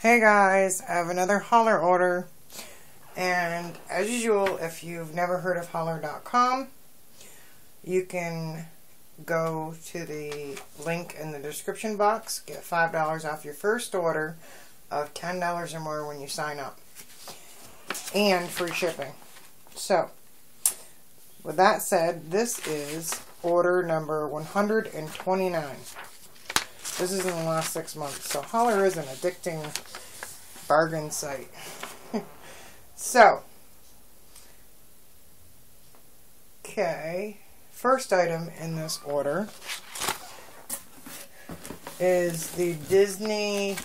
Hey guys, I have another Hollar order. And as usual, if you've never heard of Hollar.com, you can go to the link in the description box, get $5 off your first order of $10 or more when you sign up, and free shipping. So, with that said, this is order number 129. This is in the last six months. So Hollar is an addicting bargain site. so, okay, first item in this order is the Disney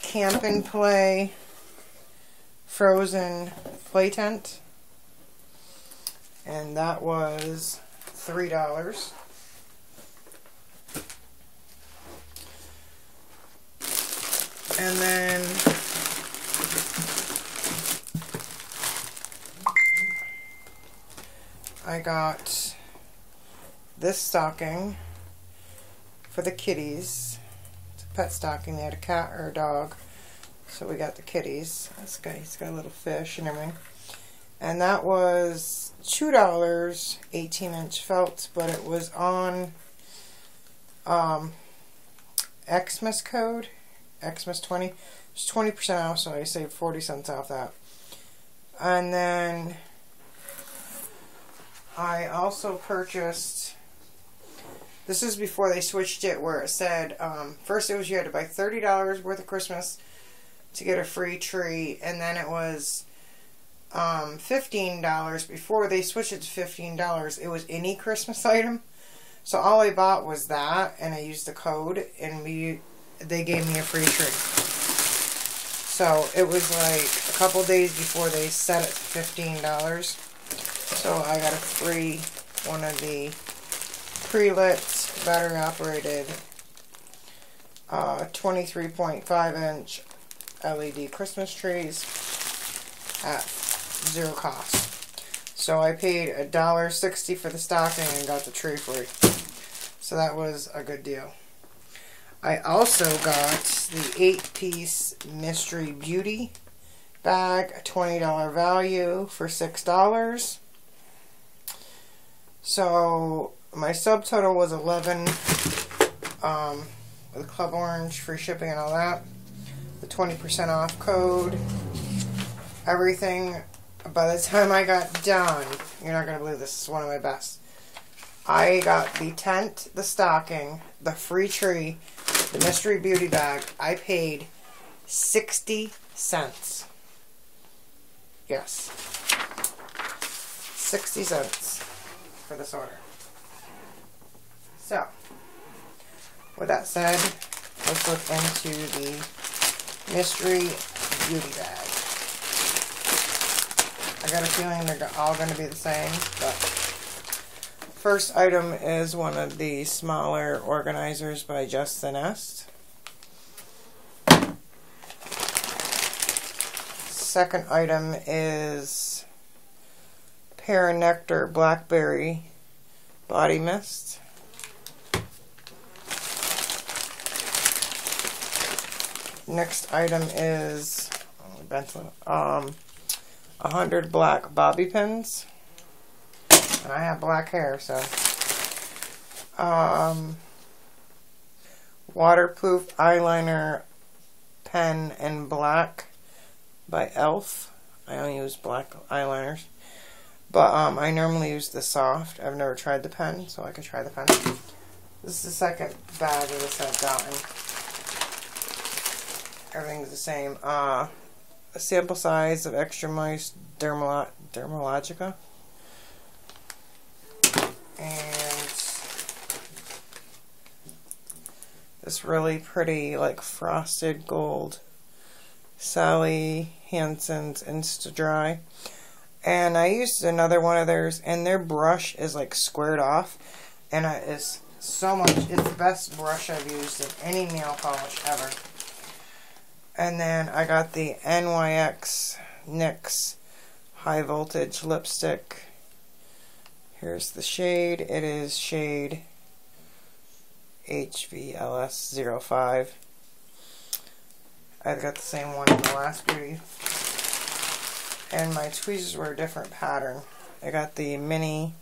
Camp and Play Frozen Play Tent. And that was $3. And then I got this stocking for the kitties. It's a pet stocking. They had a cat or a dog. So we got the kitties. This guy, he's got a little fish and everything. And that was $2, 18 inch felt, but it was on um, Xmas code. Xmas 20. It's 20% off, so I saved 40 cents off that. And then I also purchased. This is before they switched it, where it said um, first it was you had to buy thirty dollars worth of Christmas to get a free tree, and then it was um, fifteen dollars. Before they switched it to fifteen dollars, it was any Christmas item. So all I bought was that, and I used the code, and we they gave me a free tree. So it was like a couple days before they set it to fifteen dollars. So I got a free one of the pre-lit battery operated uh, 23.5 inch LED Christmas trees at zero cost. So I paid a dollar sixty for the stocking and got the tree free. So that was a good deal. I also got the eight piece Mystery Beauty bag, a $20 value for $6. So my subtotal was 11 um, with Club Orange, free shipping and all that. The 20% off code. Everything. By the time I got done, you're not going to believe this is one of my best. I got the tent, the stocking, the free tree, the mystery beauty bag. I paid 60 cents. Yes. 60 cents for this order. So, with that said, let's look into the mystery beauty bag. I got a feeling they're all going to be the same, but First item is one of the smaller organizers by Just the Nest. Second item is Pear Nectar Blackberry Body Mist. Next item is um, 100 black bobby pins. And I have black hair, so. Um, waterproof eyeliner pen in black by e.l.f. I only use black eyeliners. But um, I normally use the soft. I've never tried the pen, so I could try the pen. This is the second bag of this I've gotten. Everything's the same. Uh, a sample size of Extra Moist Dermalo Dermalogica and this really pretty like frosted gold Sally Hansen's Insta Dry. And I used another one of theirs, and their brush is like squared off, and it is so much. It's the best brush I've used in any nail polish ever. And then I got the NYX NYX High Voltage Lipstick Here's the shade. It is shade HVLS05. I got the same one in the last beauty. And my tweezers were a different pattern. I got the mini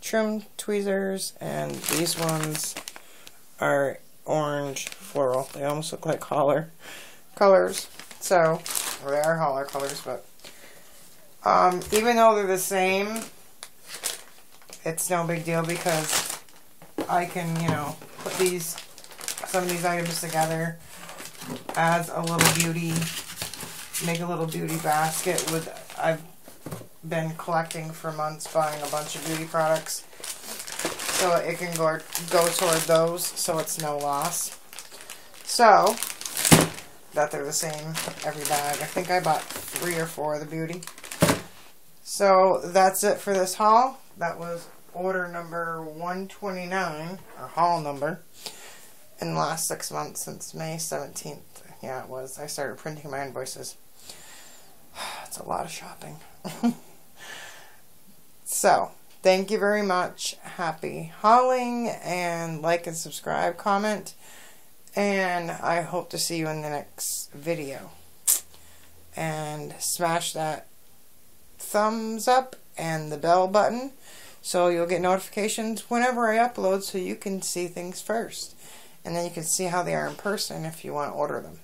trim tweezers and these ones are orange floral. They almost look like collar colors. So, they are Hollar colors, but um, even though they're the same, it's no big deal because I can, you know, these some of these items together as a little beauty, make a little beauty basket with, I've been collecting for months buying a bunch of beauty products so it can go, go toward those so it's no loss. So, that they're the same every bag. I think I bought three or four of the beauty. So that's it for this haul. That was order number 129, or haul number, in the last six months since May 17th. Yeah, it was. I started printing my invoices. It's a lot of shopping. so, thank you very much. Happy hauling, and like and subscribe, comment and I hope to see you in the next video. And smash that thumbs up and the bell button so you'll get notifications whenever I upload so you can see things first. And then you can see how they are in person if you want to order them.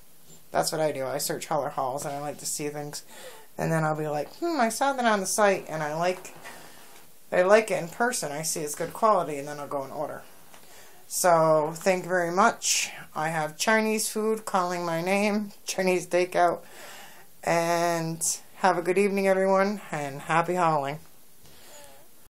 That's what I do. I search Hollar hauls and I like to see things. And then I'll be like, hmm, I saw that on the site and I like I like it in person. I see it's good quality and then I'll go and order. So, thank you very much. I have Chinese food calling my name, Chinese takeout. And have a good evening, everyone, and happy hauling.